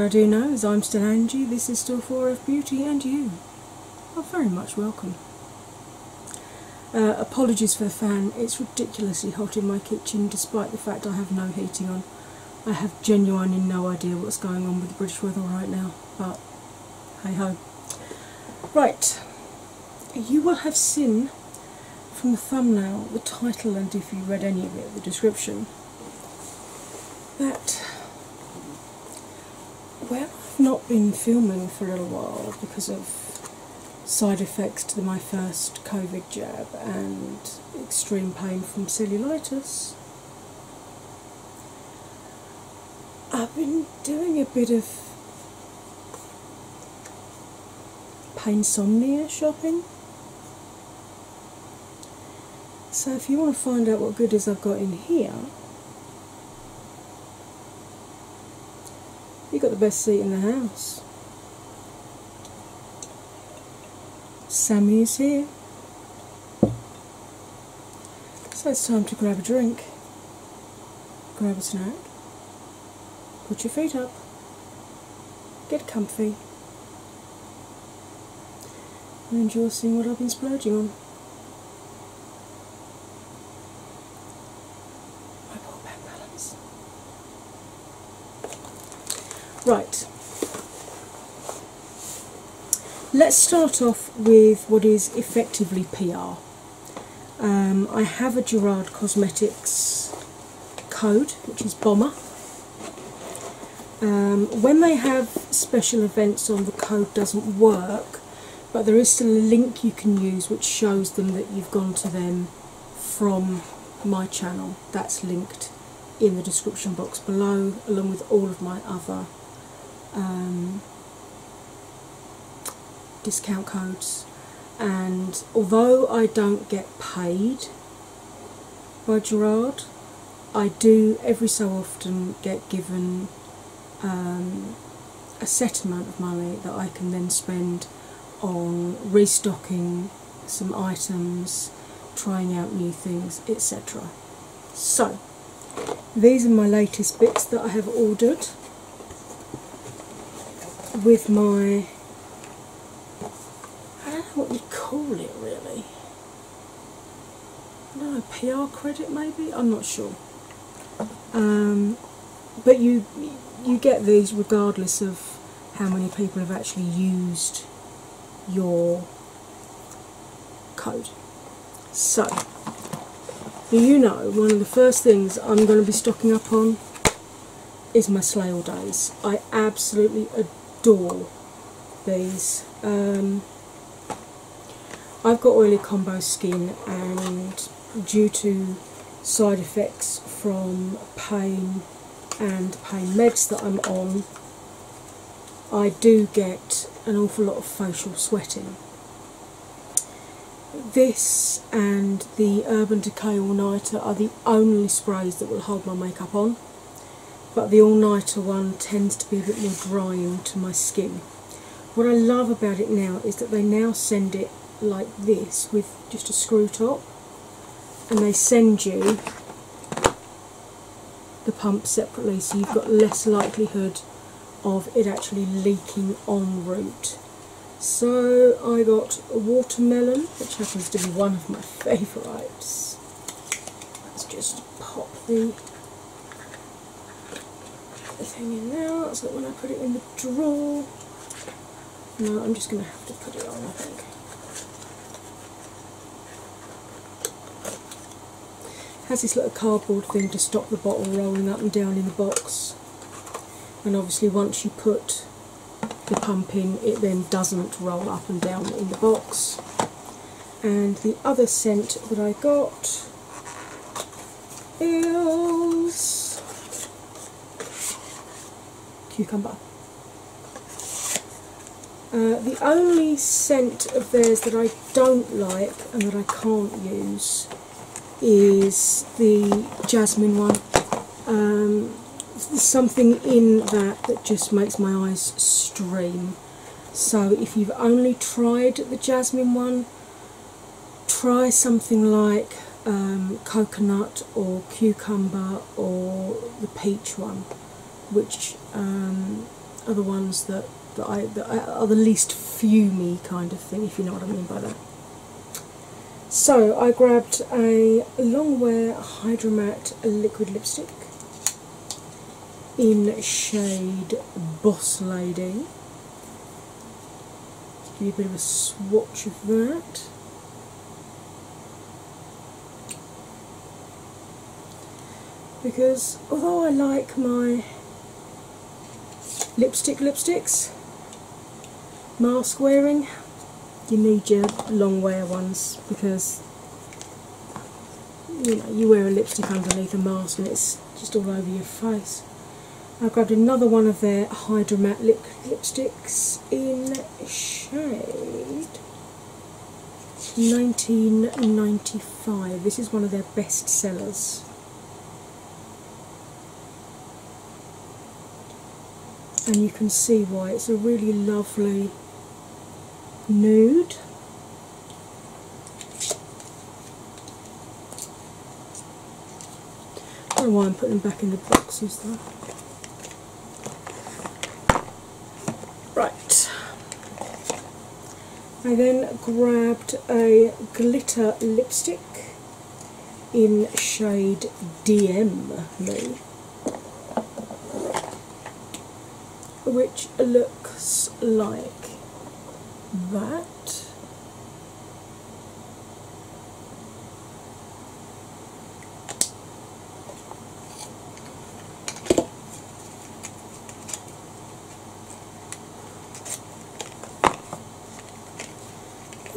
What I do know is I'm still Angie, this is still 4F Beauty, and you are very much welcome. Uh, apologies for the fan, it's ridiculously hot in my kitchen despite the fact I have no heating on. I have genuinely no idea what's going on with the British weather right now, but hey ho. Right, you will have seen from the thumbnail, the title, and if you read any of it, the description, that where I've not been filming for a little while because of side effects to my first COVID jab and extreme pain from cellulitis, I've been doing a bit of painsomnia shopping. So if you want to find out what goodies I've got in here, you've got the best seat in the house. Sammy's here. So it's time to grab a drink, grab a snack, put your feet up, get comfy, and enjoy seeing what I've been splurging on. My poor back balance. Right. Let's start off with what is effectively PR. Um, I have a Gerard Cosmetics code, which is Bomber. Um, when they have special events on, the code doesn't work, but there is still a link you can use which shows them that you've gone to them from my channel. That's linked in the description box below, along with all of my other um, discount codes. And although I don't get paid by Gerard, I do every so often get given um, a set amount of money that I can then spend on restocking some items, trying out new things, etc. So, these are my latest bits that I have ordered with my I don't know what you'd call it really. No, PR credit maybe? I'm not sure. Um, but you you get these regardless of how many people have actually used your code. So, you know, one of the first things I'm going to be stocking up on is my Slay All Days. I absolutely adore these. Um, I've got oily combo skin, and due to side effects from pain and pain meds that I'm on, I do get an awful lot of facial sweating. This and the Urban Decay All Nighter are the only sprays that will hold my makeup on, but the All Nighter one tends to be a bit more drying to my skin. What I love about it now is that they now send it like this with just a screw top, and they send you the pump separately so you've got less likelihood of it actually leaking en route. So I got a watermelon, which happens to be one of my favourites. Let's just pop the, thing in now so that when I put it in the drawer. No, I'm just going to have to put it on, I think. Has this little cardboard thing to stop the bottle rolling up and down in the box. And obviously, once you put the pump in, it then doesn't roll up and down in the box. And the other scent that I got is cucumber. Uh, the only scent of theirs that I don't like and that I can't use is the jasmine one. Um, there's something in that that just makes my eyes stream. So if you've only tried the jasmine one, try something like um, coconut or cucumber or the peach one, which um, are the ones that, that, I, that are the least fumy kind of thing, if you know what I mean by that. So I grabbed a Longwear Hydra Matte liquid lipstick in shade Boss Lady. Give you a bit of a swatch of that. Because although I like my lipstick lipsticks, mask wearing, you need your long wear ones because you know you wear a lipstick underneath a mask and it's just all over your face. I grabbed another one of their Hydra Matte lip lipsticks in shade 1995. This is one of their best sellers. And you can see why it's a really lovely nude. I don't know why I'm putting them back in the boxes though. Right. I then grabbed a glitter lipstick in shade DM Me, which looks like that.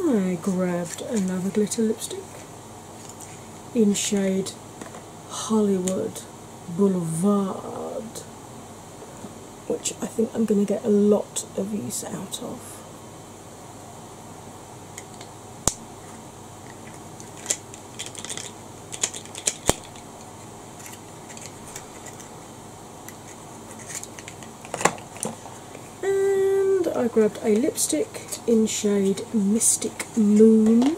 I grabbed another glitter lipstick in shade Hollywood Boulevard, which I think I'm going to get a lot of use out of. And I grabbed a lipstick in shade Mystic Moon,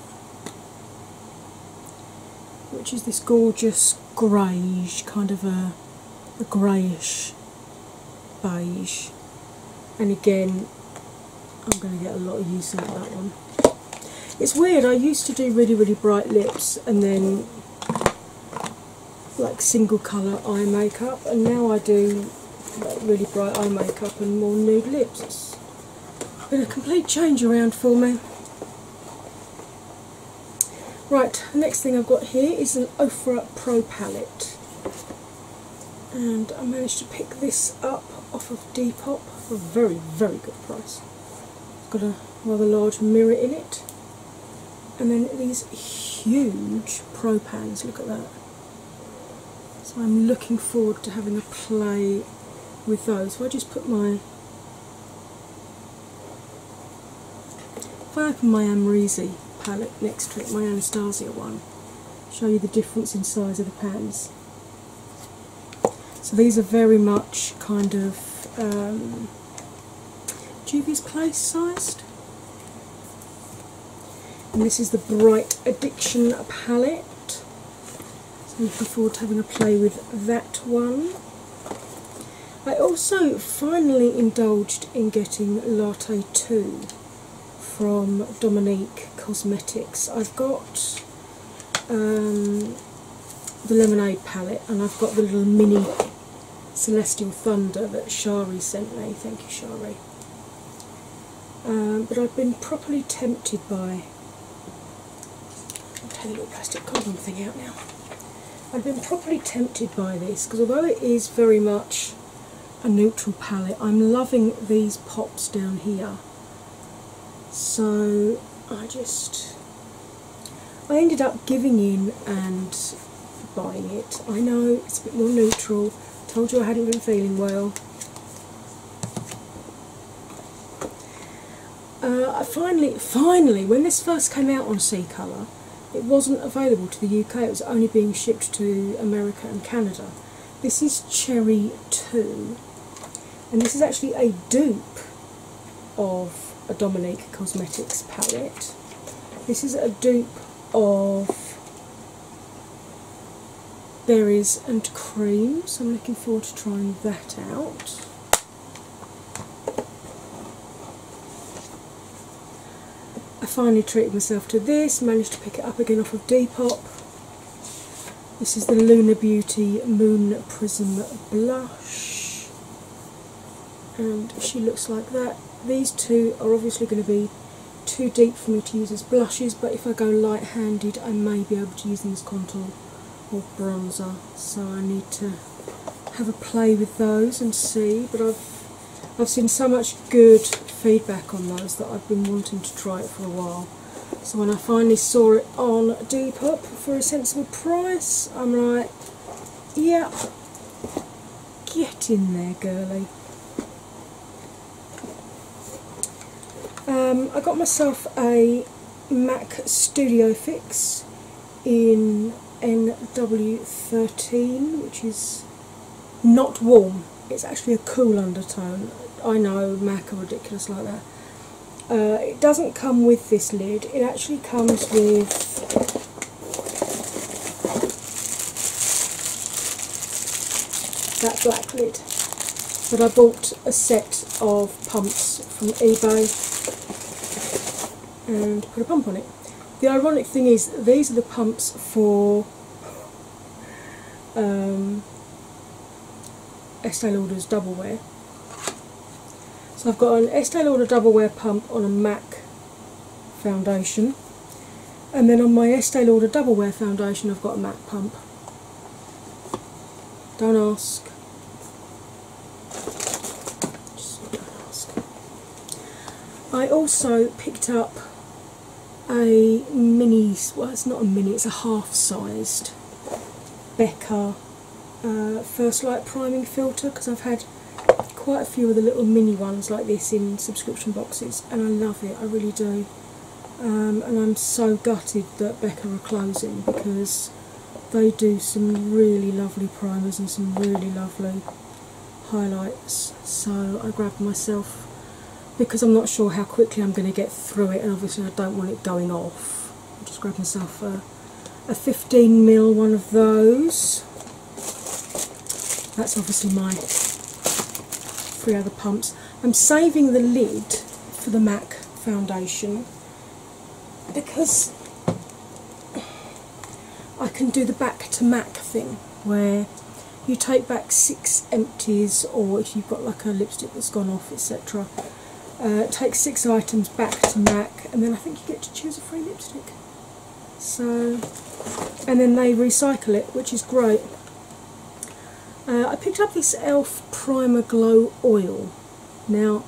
which is this gorgeous greyish, kind of a, a greyish beige. And again, I'm going to get a lot of use out of that one. It's weird, I used to do really, really bright lips and then like single colour eye makeup, and now I do like really bright eye makeup and more nude lips. It's a complete change around for me. Right, next thing I've got here is an Ofra Pro palette, and I managed to pick this up off of Depop for a very, very good price. It's got a rather large mirror in it, and then these huge pro pans. Look at that. So I'm looking forward to having a play with those. If I just put my if I open my Amrezy palette next to it, my Anastasia one, show you the difference in size of the pans. So these are very much kind of um, Place sized. And this is the Bright Addiction palette. So I'm looking forward to having a play with that one. I also finally indulged in getting Latte 2 from Dominique Cosmetics. I've got um, the Lemonade palette and I've got the little mini Celestial Thunder that Shari sent me. Thank you, Shari. Um, but I've been properly tempted by. I'll take the little plastic condom thing out now. I've been properly tempted by this because although it is very much a neutral palette, I'm loving these pops down here. So I just I ended up giving in and buying it. I know it's a bit more neutral. Told you I hadn't been feeling well. Uh, I finally, finally, when this first came out on C Colour, it wasn't available to the UK. It was only being shipped to America and Canada. This is Cherry Two, and this is actually a dupe of a Dominique Cosmetics palette. This is a dupe of berries and cream, so I'm looking forward to trying that out. I finally treated myself to this, managed to pick it up again off of Depop. This is the Lunar Beauty Moon Prism Blush, and she looks like that. These two are obviously going to be too deep for me to use as blushes, but if I go light handed, I may be able to use them as contour or bronzer, so I need to have a play with those and see. But I've I've seen so much good feedback on those that I've been wanting to try it for a while. So when I finally saw it on Depop for a sensible price, I'm like, yeah, get in there, girly. Um, I got myself a Mac Studio Fix in NW13, which is not warm. It's actually a cool undertone. I know Mac are ridiculous like that. Uh, it doesn't come with this lid. It actually comes with that black lid. But I bought a set of pumps from eBay and put a pump on it. The ironic thing is, these are the pumps for um, Estee Lauder's Double Wear. So I've got an Estee Lauder Double Wear pump on a MAC foundation, and then on my Estee Lauder Double Wear foundation, I've got a MAC pump. Don't ask. Just don't ask. I also picked up a mini, well, it's not a mini, it's a half sized Becca uh, First Light priming filter because I've had quite a few of the little mini ones like this in subscription boxes and I love it, I really do. Um, and I'm so gutted that Becca are closing because they do some really lovely primers and some really lovely highlights. So I grabbed myself because I'm not sure how quickly I'm going to get through it, and obviously I don't want it going off. I'll just grab myself a, a 15ml one of those. That's obviously my three other pumps. I'm saving the lid for the MAC foundation because I can do the back to MAC thing where you take back six empties, or if you've got like a lipstick that's gone off, etc uh, take six items back to MAC, and then I think you get to choose a free lipstick. So, and then they recycle it, which is great. Uh, I picked up this e.l.f. Primer Glow Oil. Now,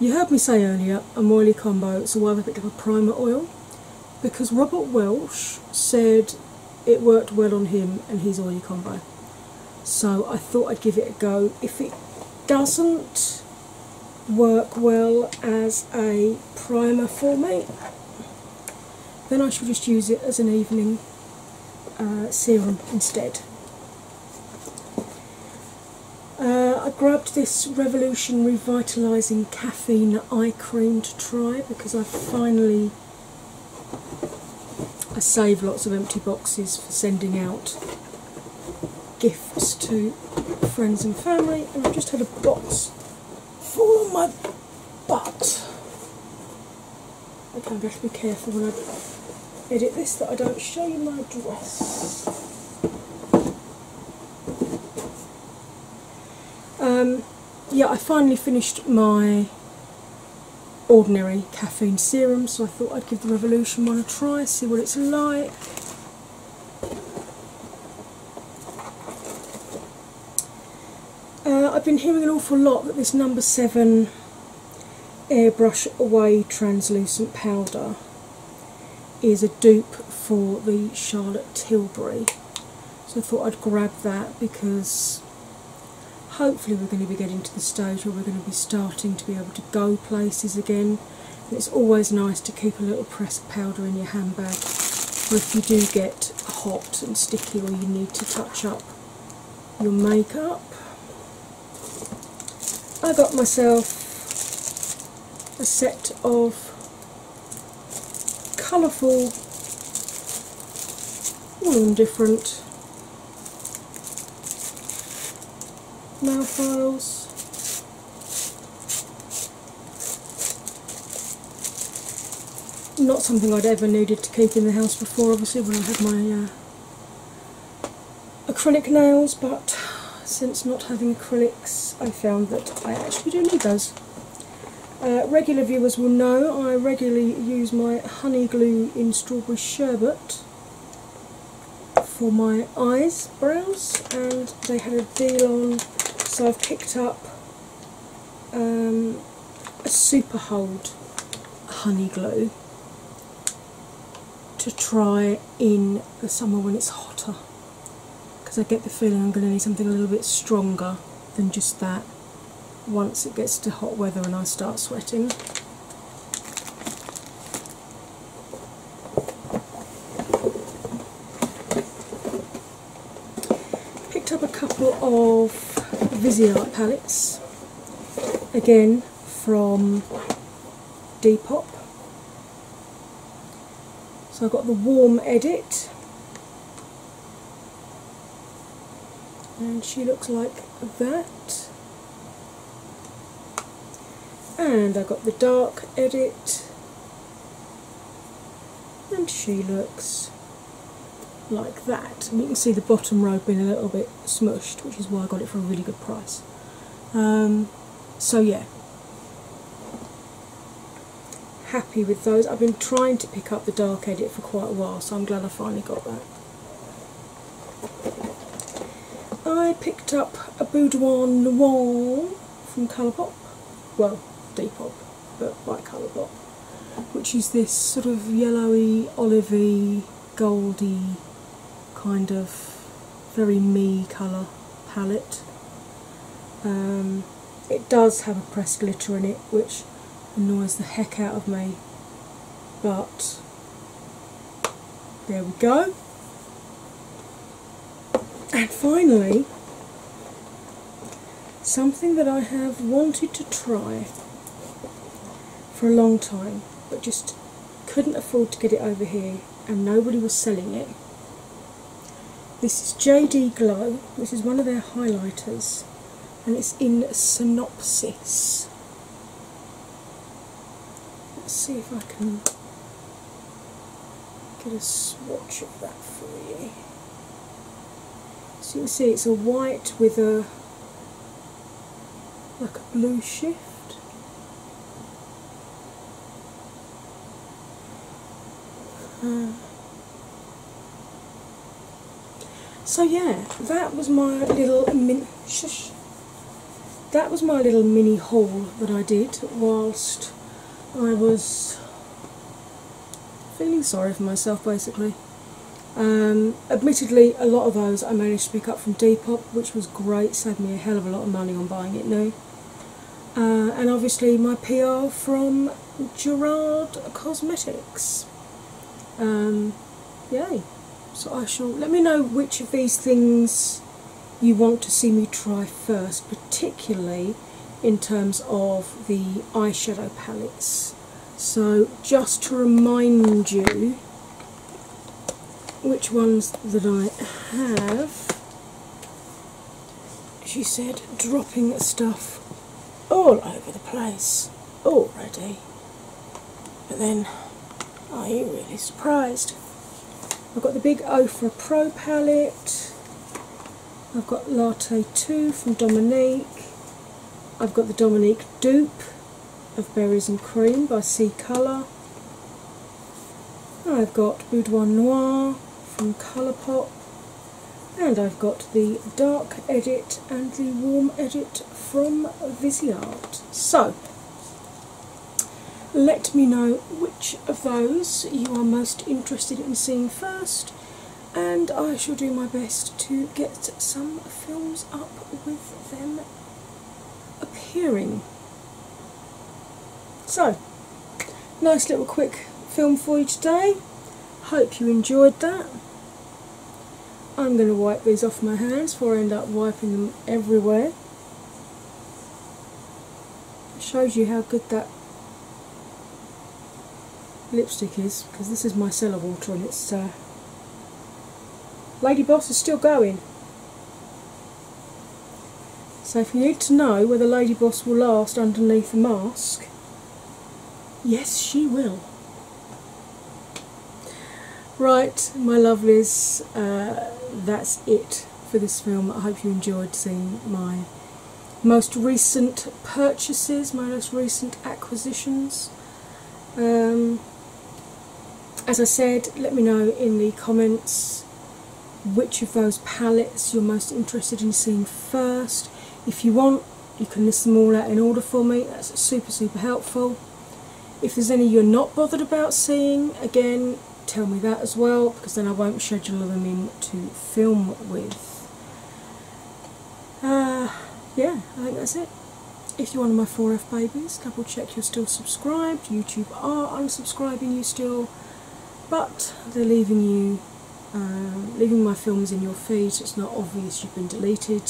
you heard me say earlier, a oily combo, so why have I picked up a primer oil? Because Robert Welsh said it worked well on him and his oily combo. So I thought I'd give it a go. If it doesn't, work well as a primer for me, then I shall just use it as an evening uh, serum instead. Uh, I grabbed this Revolution Revitalising Caffeine Eye Cream to try because I finally I save lots of empty boxes for sending out gifts to friends and family, and I've just had a box fall on my butt. Okay, I'm going to be careful when I edit this that I don't show you my dress. Um, yeah, I finally finished my ordinary caffeine serum, so I thought I'd give the Revolution one a try, see what it's like. I've been hearing an awful lot that this number seven airbrush away translucent powder is a dupe for the Charlotte Tilbury. So I thought I'd grab that because hopefully we're going to be getting to the stage where we're going to be starting to be able to go places again. And it's always nice to keep a little pressed powder in your handbag for if you do get hot and sticky or you need to touch up your makeup. I got myself a set of colourful, all different nail files. Not something I'd ever needed to keep in the house before, obviously, when I had my uh, acrylic nails, but since not having acrylics, I found that I actually do need those. Uh, regular viewers will know I regularly use my honey glue in strawberry sherbet for my eyes brows, and they had a deal on, so I've picked up um, a super hold honey glue to try in the summer when it's hotter because I get the feeling I'm going to need something a little bit stronger than just that once it gets to hot weather and I start sweating. Picked up a couple of Viseart palettes, again from Depop. So I've got the warm edit, and she looks like that and I got the dark edit, and she looks like that. And you can see the bottom row being a little bit smushed, which is why I got it for a really good price. Um, so, yeah, happy with those. I've been trying to pick up the dark edit for quite a while, so I'm glad I finally got that. I picked up a Boudoir Noir from Colourpop. Well, Depop, but by Colourpop, which is this sort of yellowy, olivey, goldy kind of very me colour palette. Um, it does have a pressed glitter in it, which annoys the heck out of me, but there we go. And finally, something that I have wanted to try for a long time, but just couldn't afford to get it over here, and nobody was selling it. This is JD Glow. This is one of their highlighters, and it's in Synopsis. Let's see if I can get a swatch of that for you. So you can see it's a white with a like a blue shift. So yeah, that was my little shush. That was my little mini haul that I did whilst I was feeling sorry for myself basically. Um, admittedly, a lot of those I managed to pick up from Depop, which was great, saved me a hell of a lot of money on buying it new. Uh, and obviously, my PR from Gerard Cosmetics. Um, yay. So I shall let me know which of these things you want to see me try first, particularly in terms of the eyeshadow palettes. So just to remind you which ones that I have, she said dropping stuff all over the place already. But then are you really surprised? I've got the big Ofra Pro palette. I've got Latte 2 from Dominique. I've got the Dominique dupe of Berries and Cream by C Colour. I've got Boudoir Noir from Colourpop. And I've got the Dark Edit and the Warm Edit from Viseart. So, let me know which of those you are most interested in seeing first, and I shall do my best to get some films up with them appearing. So, nice little quick film for you today. Hope you enjoyed that. I'm going to wipe these off my hands before I end up wiping them everywhere. It shows you how good that lipstick is because this is micellar water and it's uh, Lady Boss is still going. So if you need to know whether Lady Boss will last underneath the mask, yes, she will. Right, my lovelies, uh, that's it for this film. I hope you enjoyed seeing my most recent purchases, my most recent acquisitions. Um, as I said, let me know in the comments which of those palettes you're most interested in seeing first. If you want, you can list them all out in order for me, that's super, super helpful. If there's any you're not bothered about seeing, again, tell me that as well because then I won't schedule them in to film with. Uh, yeah, I think that's it. If you're one of my 4F babies, double check you're still subscribed. YouTube are unsubscribing you still, but they're leaving you, uh, leaving my films in your feed so it's not obvious you've been deleted.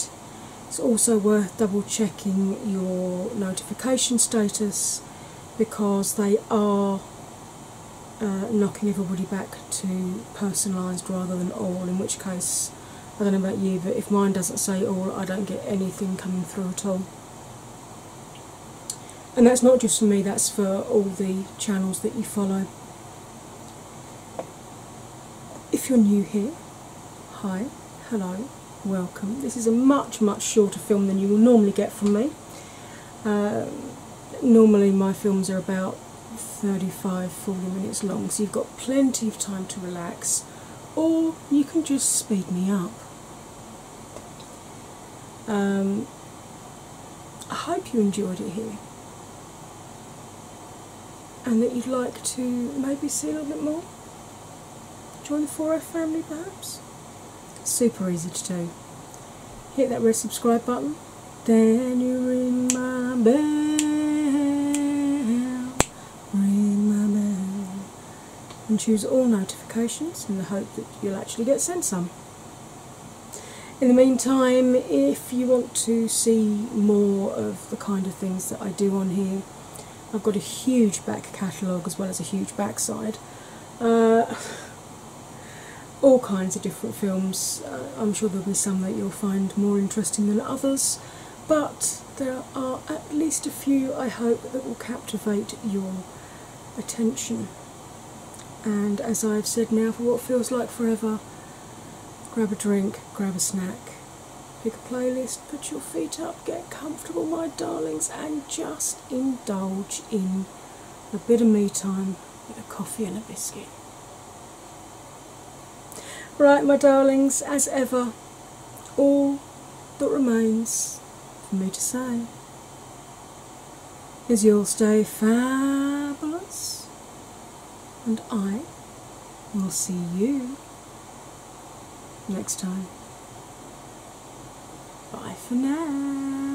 It's also worth double checking your notification status because they are uh, knocking everybody back to personalised rather than all, in which case, I don't know about you, but if mine doesn't say all, I don't get anything coming through at all. And that's not just for me, that's for all the channels that you follow. If you're new here, hi, hello, welcome. This is a much, much shorter film than you will normally get from me. Uh, normally, my films are about 35 40 minutes long, so you've got plenty of time to relax, or you can just speed me up. Um, I hope you enjoyed it here and that you'd like to maybe see a little bit more. Join the 4F family perhaps? Super easy to do. Hit that red subscribe button, then you're in my bell. And choose all notifications in the hope that you'll actually get sent some. In the meantime, if you want to see more of the kind of things that I do on here, I've got a huge back catalogue as well as a huge backside. Uh, all kinds of different films. Uh, I'm sure there'll be some that you'll find more interesting than others, but there are at least a few I hope that will captivate your attention. And as I've said now for what feels like forever, grab a drink, grab a snack, pick a playlist, put your feet up, get comfortable, my darlings, and just indulge in a bit of me time with a coffee and a biscuit. Right, my darlings, as ever, all that remains for me to say is you'll stay fabulous and I will see you next time. Bye for now.